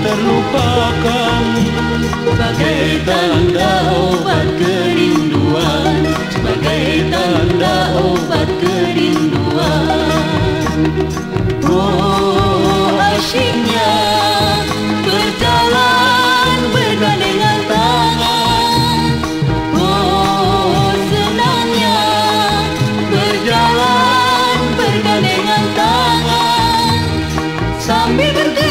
terlupakan. Sebagai tanda obat kerinduan. Sebagai tanda obat kerinduan. Oh asyiknya berjalan bergandengan tangan. Oh senangnya berjalan bergandengan tangan. Sambil bergandengan